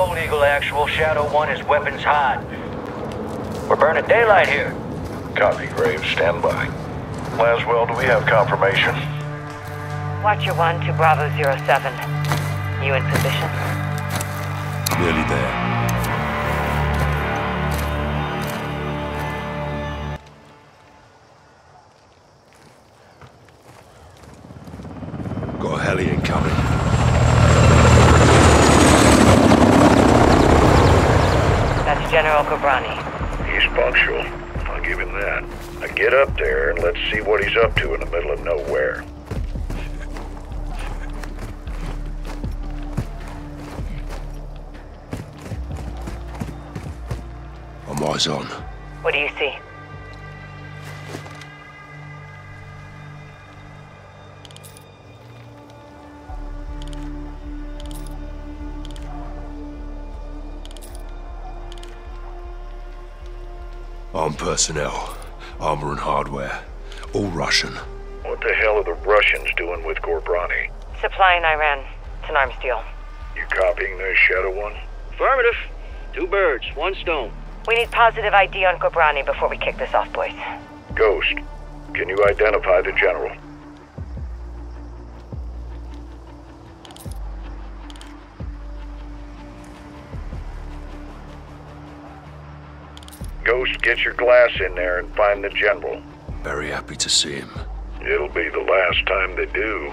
Gold Eagle Actual, Shadow 1 is weapons hot. We're burning daylight here. Copy, Graves. Stand by. Laswell, do we have confirmation? Watcher 1 to Bravo Zero Seven. You in position? Nearly there. I'm on. What do you see? Armed personnel, armor and hardware, all Russian. What the hell are the Russians doing with Ghorbrani? Supplying Iran. It's an arms deal. You copying this, Shadow One? Affirmative. Two birds, one stone. We need positive ID on Ghorbrani before we kick this off, boys. Ghost, can you identify the general? Ghost, get your glass in there and find the general. Very happy to see him. It'll be the last time they do.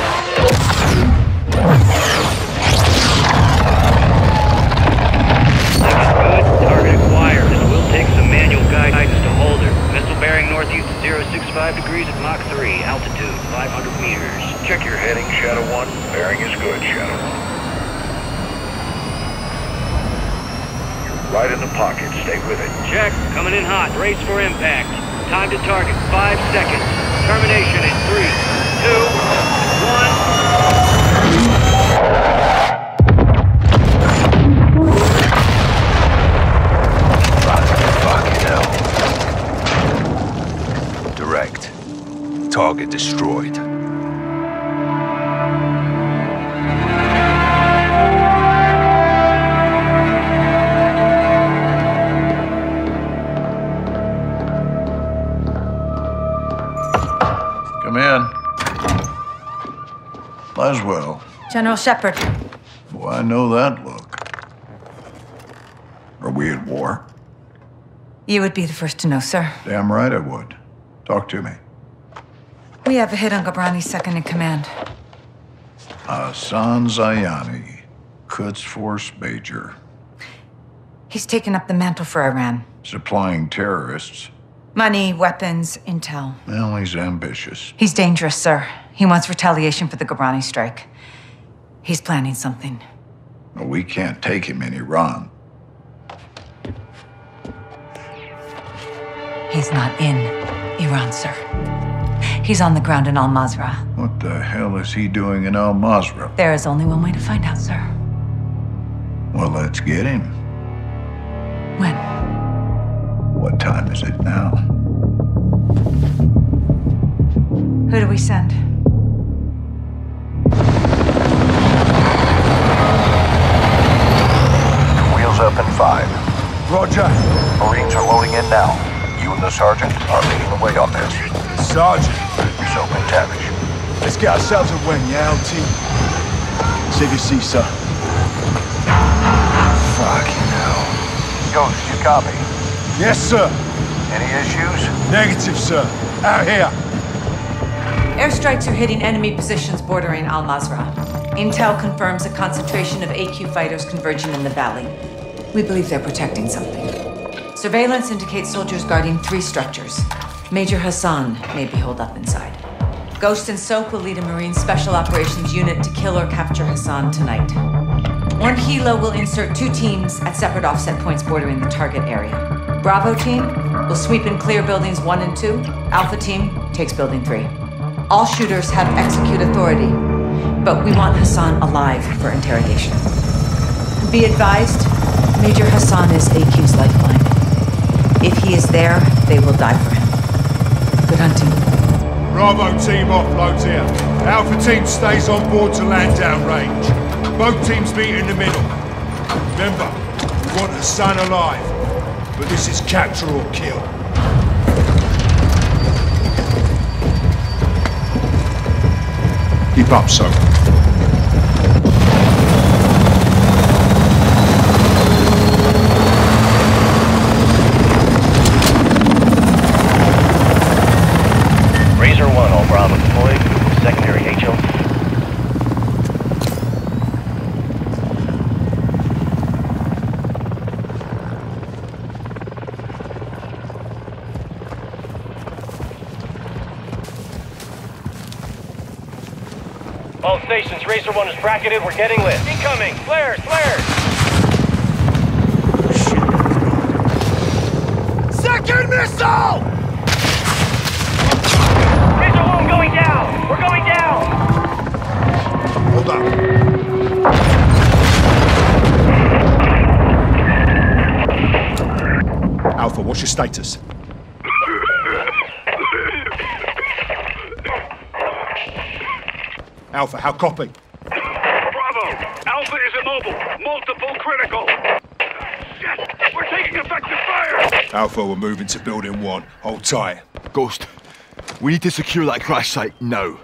Target acquired. This will take some manual guidance to hold her. Missile bearing northeast at 065 degrees at Mach 3. Altitude 500 meters. Check your heading, Shadow One. Bearing is good, Shadow One. You're right in the pocket. Stay with it. Check. Coming in hot. Race for impact. Time to target. Five seconds. Termination in three, two, destroyed. Come in. Laswell. General Shepard, Well, I know that look. Are we at war? you would be the first to know, sir. Damn right I would. Talk to me. We have a hit on Ghorbrani's second in command. Hassan Zyani, Quds Force Major, He's taken up the mantle for Iran. supplying terrorists. Money, weapons, intel. Well, he's ambitious. He's dangerous, sir. He wants retaliation for the Gabrani strike. He's planning something. Well, we can't take him in Iran. He's not in Iran, sir. He's on the ground in Al Mazrah. What the hell is he doing in Al Mazrah? There is only one way to find out, sir. Well, let's get him. When? What time is it now? Who do we send? Wheels up in five. Roger. Marines are loading in now. You and the sergeant are leading the way on this. Sergeant. So, MacTavish. Let's get ourselves a win, yeah, LT? Save your seat, sir. Fucking hell. Ghost, you copy? Yes, sir. Any issues? Negative, sir. Out here. Airstrikes are hitting enemy positions bordering Al Mazrah. Intel confirms a concentration of AQ fighters converging in the valley. We believe they're protecting something. Surveillance indicates soldiers guarding three structures. Major Hassan may be holed up inside. Ghost and Soap will lead a Marine Special Operations unit to kill or capture Hassan tonight. One helo will insert two teams at separate offset points bordering the target area. Bravo team will sweep and clear buildings one and two. Alpha team takes building three. All shooters have execute authority, but we want Hassan alive for interrogation. Be advised, Major Hassan is AQ's lifeline. If he is there, they will die for him. Good hunting. Bravo team offloads here. Alpha team stays on board to land down range. Both teams meet in the middle. Remember, we want Hassan alive. But this is capture or kill. Keep up, Soap. 1, all deployed. Secondary HL. All stations, Racer 1 is bracketed. We're getting lit. Incoming! Flares! Flares! Second missile! Racer 1 going down! We're going down! Hold up. Alpha, what's your status? Alpha, how copy? Bravo! Alpha is immobile. Multiple critical. Shit! We're taking effective fire! Alpha, we're moving to building one. Hold tight. Ghost, we need to secure that crash site now.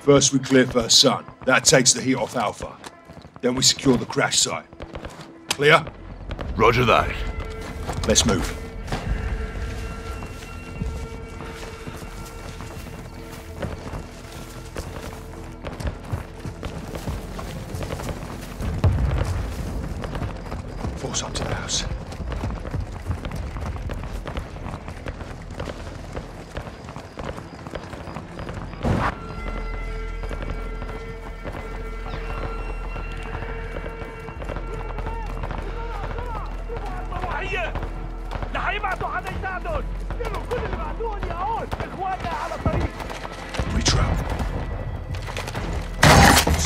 First we clear first Hassan. That takes the heat off Alpha. Then we secure the crash site. Clear? Roger that. Let's move.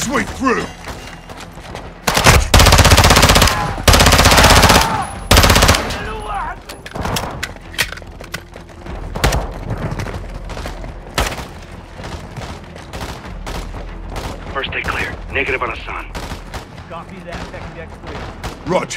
Sweep through! First take clear. Negative on Hassan. Rog,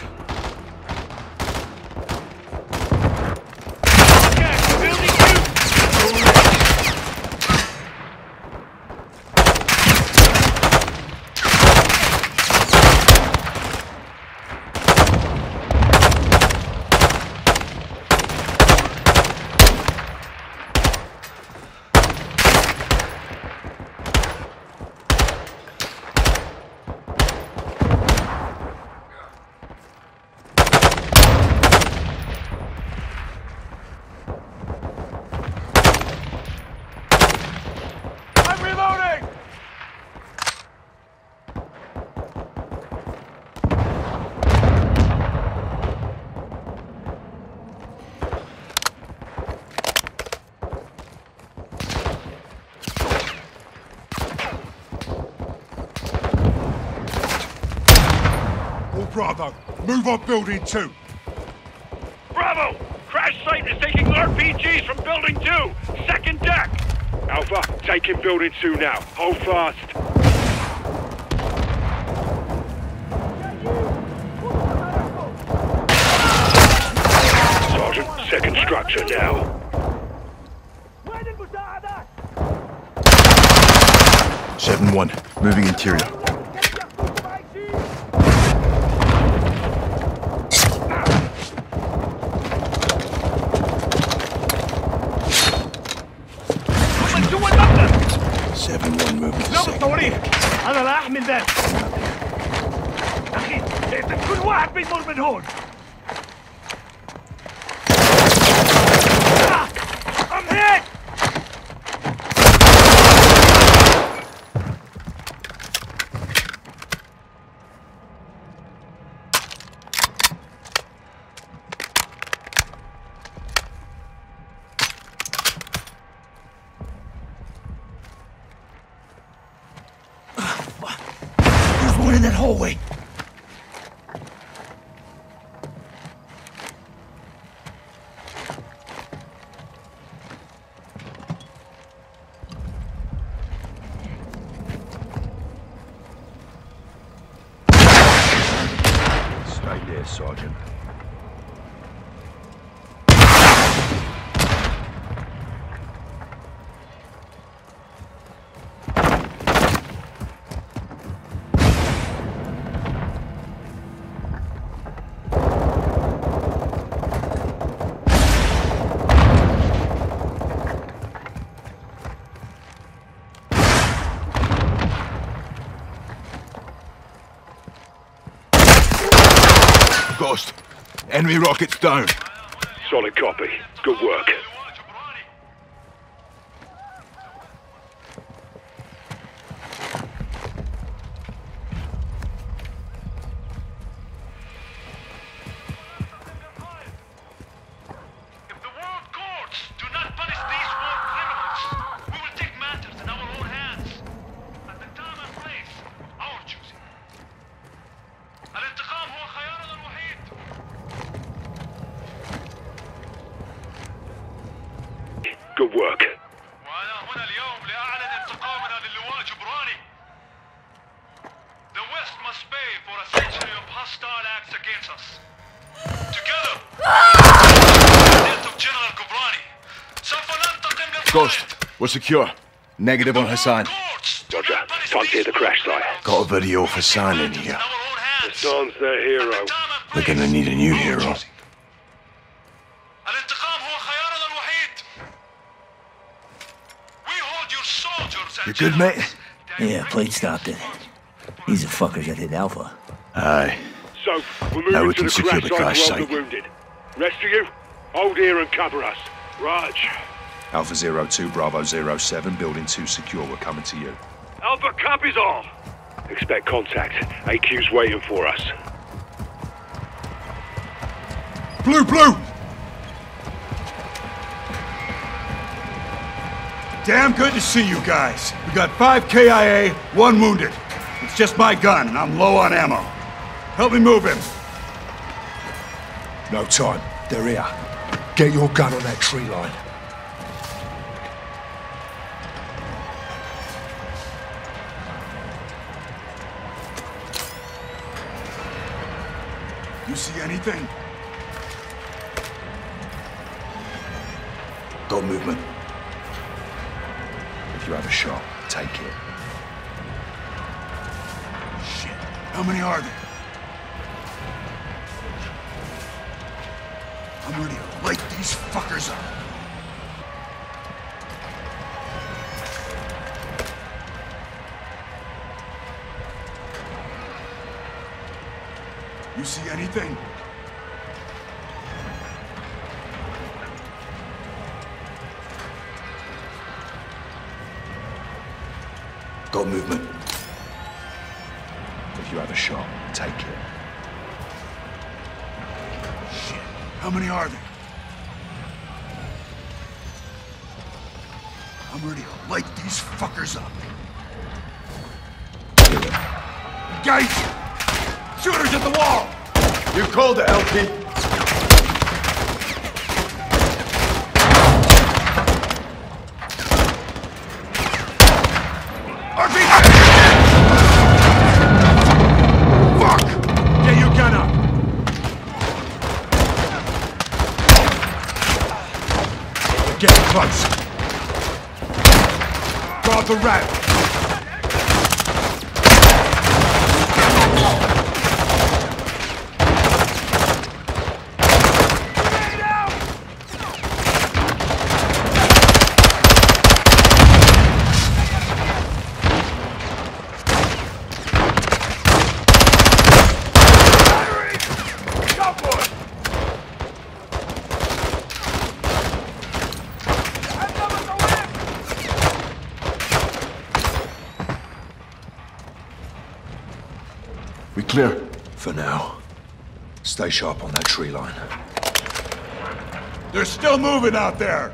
I'm reloading! all Bravo, move on building two. Bravo! Crash site is taking RPGs from building two. Second deck. Alpha, taking building two now. Hold fast. Sergeant, second structure now. Seven one, moving interior. لو أنا لا احمل ذلك. أخي كل واحد بيمر من هون. Sergeant. Ghost. Enemy rockets down. Solid copy. Good work. Good work. The West must pay for a century of hostile acts against us. Together, death of General Ghorbrani. Ghost, we're secure. Negative on Hassan. Roger, time to the crash site. Got a video of Hassan in here. Hassan's their hero. We're gonna need a new hero. You good, mate? Yeah, plate stopped it. These are fuckers that hit Alpha. Aye. So, we're Now we to can the secure crash the crash to help site. the wounded. Rest of you, hold here and cover us. Raj. Alpha Zero Two Bravo Zero Seven, Building 2 secure. We're coming to you. Alpha copies all. Expect contact. AQ's waiting for us. Blue, blue! Damn good to see you guys. We got five KIA, one wounded. It's just my gun, and I'm low on ammo. Help me move him. No time. They're here. Get your gun on that tree line. You see anything? Got movement. You have a shot, take it. Shit. How many are there? I'm ready to light these fuckers up. You see anything? Got movement. If you have a shot, take it. Shit. How many are there? I'm ready to light these fuckers up. Guys! Shooters at the wall! You called it, LP. Fuck! Get your gun up! We're getting close. Guard the rat! We clear? For now. Stay sharp on that tree line. They're still moving out there!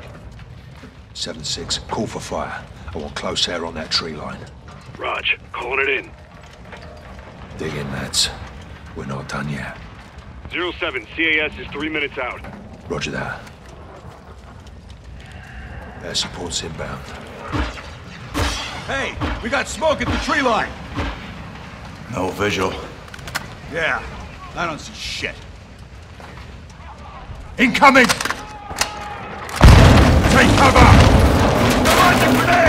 7-6, call for fire. I want close air on that tree line. Raj, calling it in. Dig in, lads. We're not done yet. 07, CAS is three minutes out. Roger that. Air support's inbound. Hey, we got smoke at the tree line. No visual. Yeah, I don't see shit. Incoming! Take cover! Launch a grenade!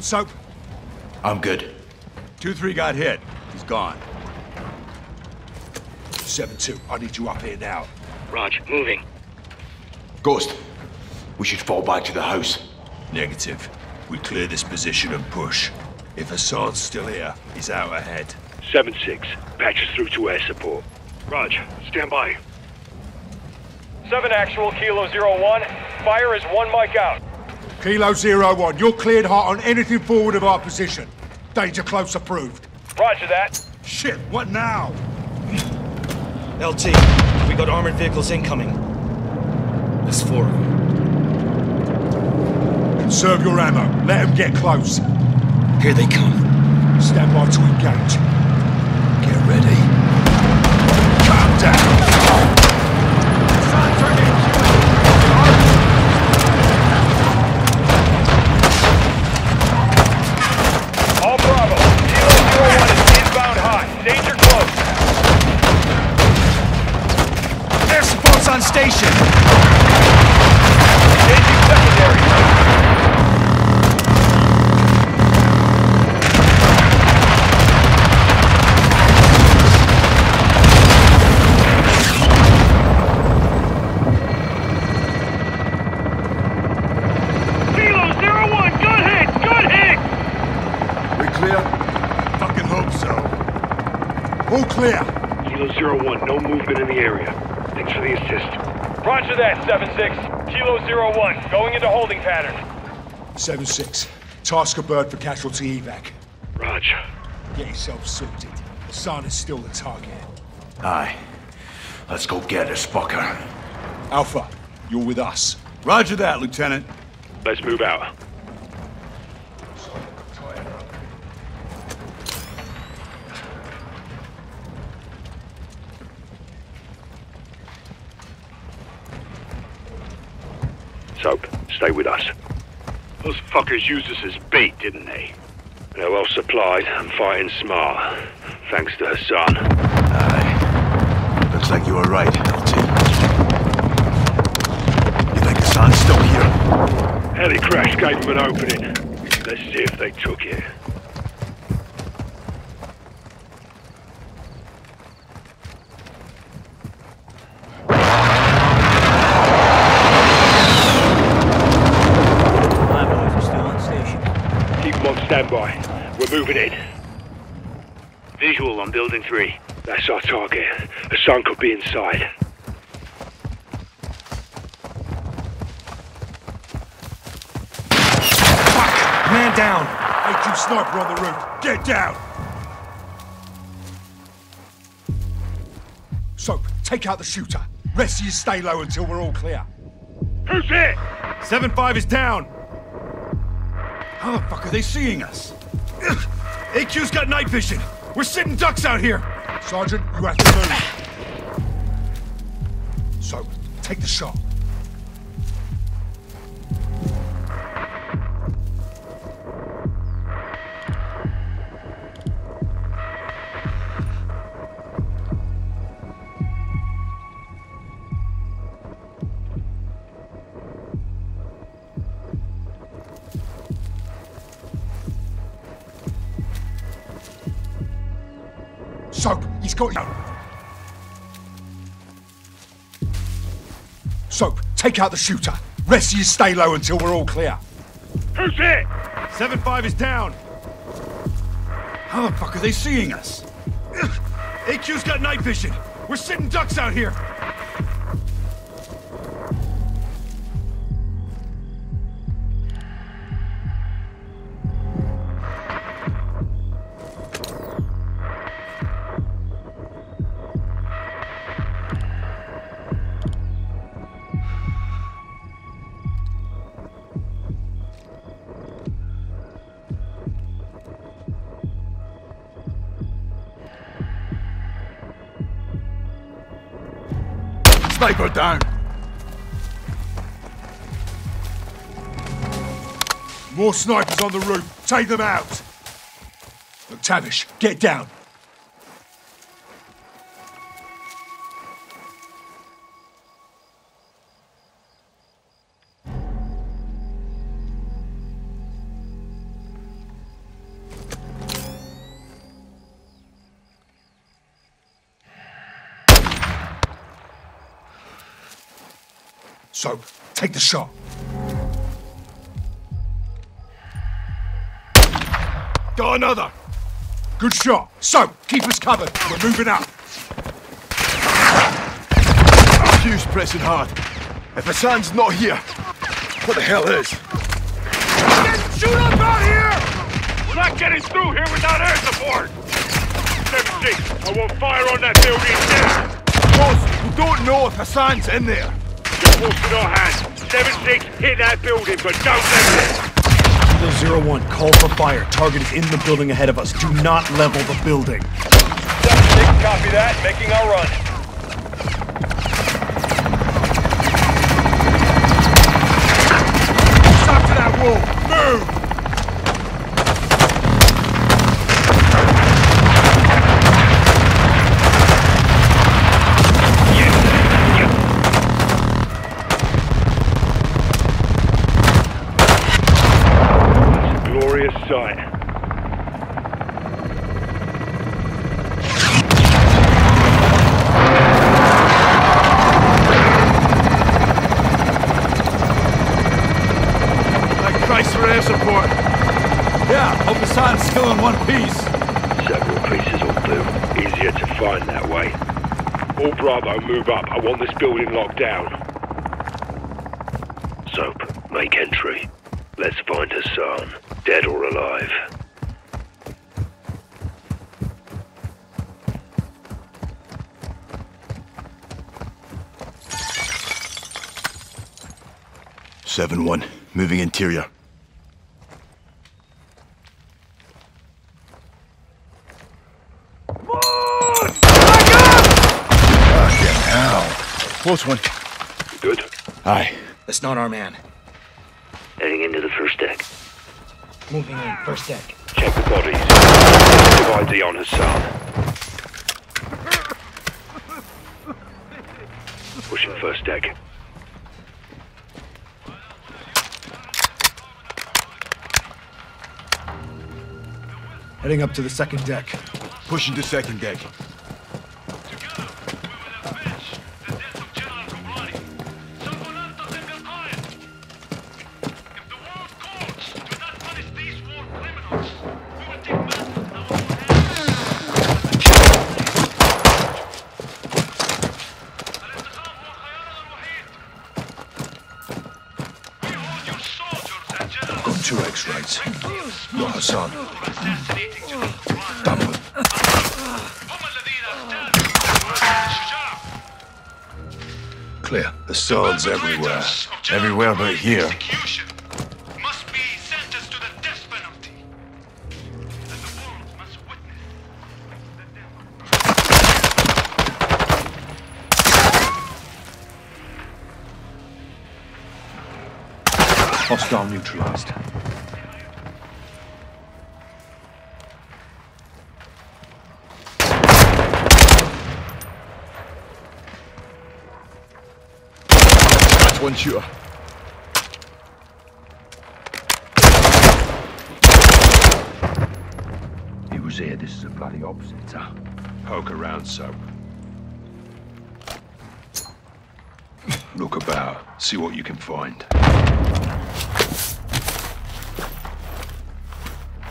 Good, Soap? I'm good. 2-3 got hit. He's gone. 7-2, I need you up here now. Raj, moving. Ghost, we should fall back to the house. Negative. We clear this position and push. If Hassan's still here, he's out ahead. 7-6, patch us through to air support. Raj, stand by. 7 actual, Kilo Zero 01. Fire is one mic out. Kilo Zero One, you're cleared hot on anything forward of our position. Danger close approved. Roger that. Shit, what now? LT, we got armored vehicles incoming. There's four of them. Conserve your ammo. Let them get close. Here they come. Stand by to engage. Get ready. Calm down. All Bravo. Kilo Zero 01 is inbound high. Danger close. Air support's on station! Engaging secondary. Kilo Zero One, good hit! Good hit! We clear? Fucking hope so. All clear. Kilo Zero One, no movement in the area. Thanks for the assist. Roger that, 7-6. Kilo Zero 01, going into holding pattern. 7-6. Task a bird for casualty evac. Roger. Get yourself sorted. Hassan is still the target. Aye. Let's go get this fucker. Alpha, you're with us. Roger that, Lieutenant. let's move out. Soap, stay with us. Those fuckers used us as bait, didn't they? They're well supplied and fighting smart. Thanks to Hassan. Aye. Looks like you were right, LT. You think Hassan's still here? Heli crash gave them an opening. Let's see if they took it. My boys are still on station. Keep them on standby. We're moving in. Visual on building three. That's our target. Hassan could be inside. Man down! HQ sniper on the roof. Get down! Soap, take out the shooter. Rest of you stay low until we're all clear. Who's it? 7-5 is down. How the fuck are they seeing us? AQ's got night vision. We're sitting ducks out here. Sergeant, you have to move. Soap, take the shot. Take out the shooter. Rest of you stay low until we're all clear. Who's it? 7-5 is down. How the fuck are they seeing us? AQ's got night vision. We're sitting ducks out here. Down. More snipers on the roof. Take them out. Look, Tavish, get down. Soap, take the shot. Got another. Good shot. Soap, keep us covered. We're moving up. Q's pressing hard. If Hassan's not here, what the hell is? Shoot up out here! We're not getting through here without air support! 7-6, I won't fire on that building now! Boss, we don't know if Hassan's in there. Just force in our hands. 7-6, hit that building, but don't let it... Kilo Zero One, call for fire. Target is in the building ahead of us. Do not level the building. 7-6, copy that. Making our run. All move up. I want this building locked down. Soap, make entry. Let's find Hassan, dead or alive. Seven one, moving interior. Fucking hell. Close one. Good. Aye. That's not our man. Heading into the first deck. Moving in, first deck. Check the bodies. Active ID on Hassan. Pushing first deck. Heading up to the second deck. Pushing to second deck. Clear. Hassan's everywhere. Everywhere but here. Must be sentenced to the death penalty. And the world must witness the death. Hostile neutralized. That's one shooter. He was here. This is a bloody op center. Poke around, Soap. Look about. See what you can find.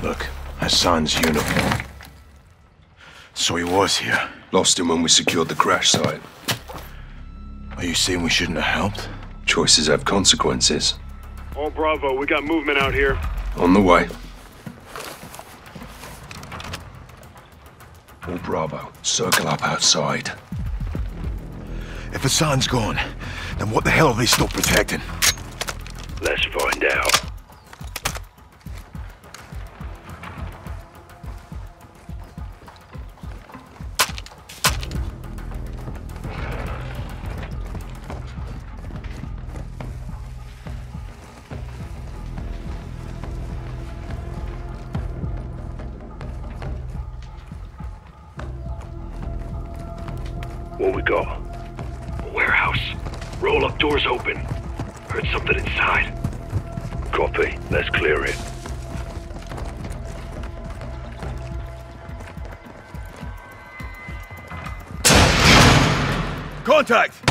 Look, Hassan's uniform. So he was here. Lost him when we secured the crash site. Are you saying we shouldn't have helped? Choices have consequences. All Bravo, we got movement out here. On the way. All Bravo, circle up outside. If Hassan's gone, then what the hell are they still protecting? Let's find out. Contact!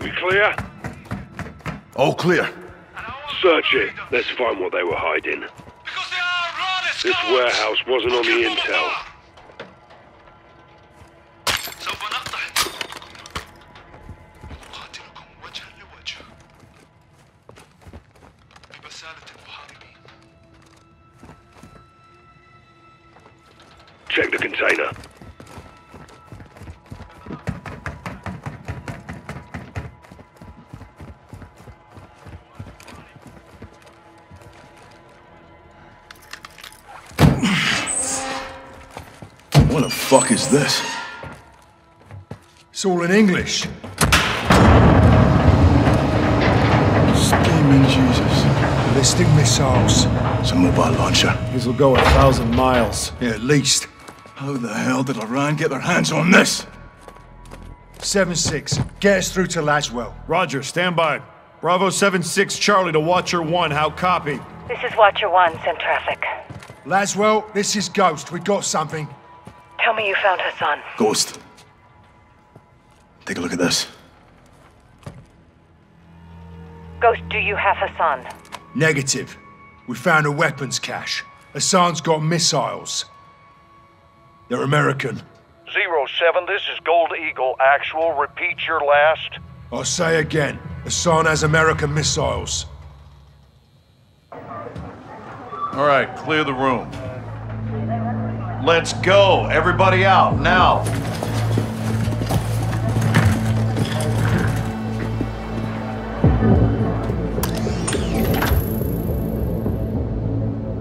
We clear? All clear. Search it. Let's find what they were hiding. This warehouse wasn't on the intel. The this? It's all in English. Steaming Jesus. Ballistic missiles. It's a mobile launcher. These will go a thousand miles. Yeah, at least. How the hell did Iran get their hands on this? 7-6. Get us through to Laswell. Roger, stand by. Bravo 7-6 Charlie to Watcher 1. How copy? This is Watcher 1, send traffic. Laswell, this is Ghost. We got something. Tell me you found Hassan. Ghost. Take a look at this. Ghost, do you have Hassan? Negative. We found a weapons cache. Hassan's got missiles. They're American. Zero seven, this is Gold Eagle. Actual, repeat your last. I'll say again. Hassan has American missiles. All right, clear the room. Let's go. Everybody out, now.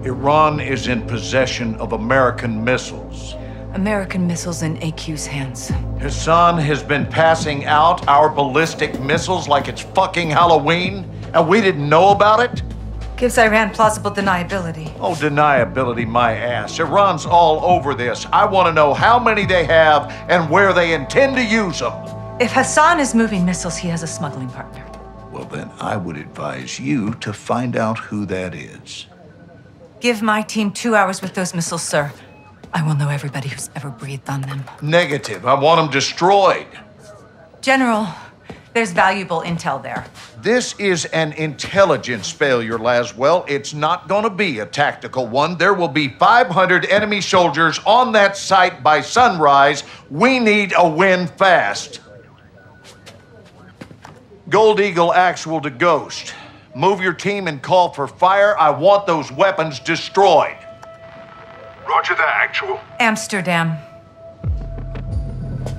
Iran is in possession of American missiles. American missiles in AQ's hands. Hassan has been passing out our ballistic missiles like it's fucking Halloween, and we didn't know about it? Gives Iran plausible deniability. Oh, deniability, my ass. Iran's all over this. I want to know how many they have and where they intend to use them. If Hassan is moving missiles, he has a smuggling partner. Well, then I would advise you to find out who that is. Give my team two hours with those missiles, sir. I will know everybody who's ever breathed on them. Negative. I want them destroyed. General, there's valuable intel there. This is an intelligence failure, Laswell. It's not gonna be a tactical one. There will be 500 enemy soldiers on that site by sunrise. We need a win fast. Gold Eagle Actual to Ghost. Move your team and call for fire. I want those weapons destroyed. Roger that, actual. Amsterdam.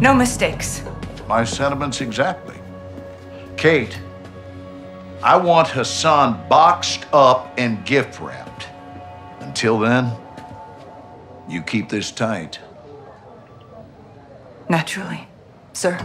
No mistakes. My sentiments exactly. Kate, I want Hassan boxed up and gift wrapped. Until then, you keep this tight. Naturally, sir.